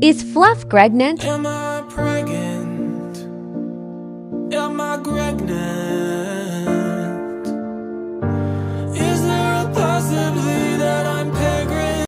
Is Fluff pregnant? Am I pregnant? Am I pregnant?